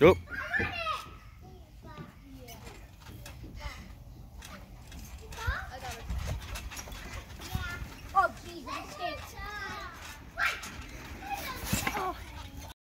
Nope.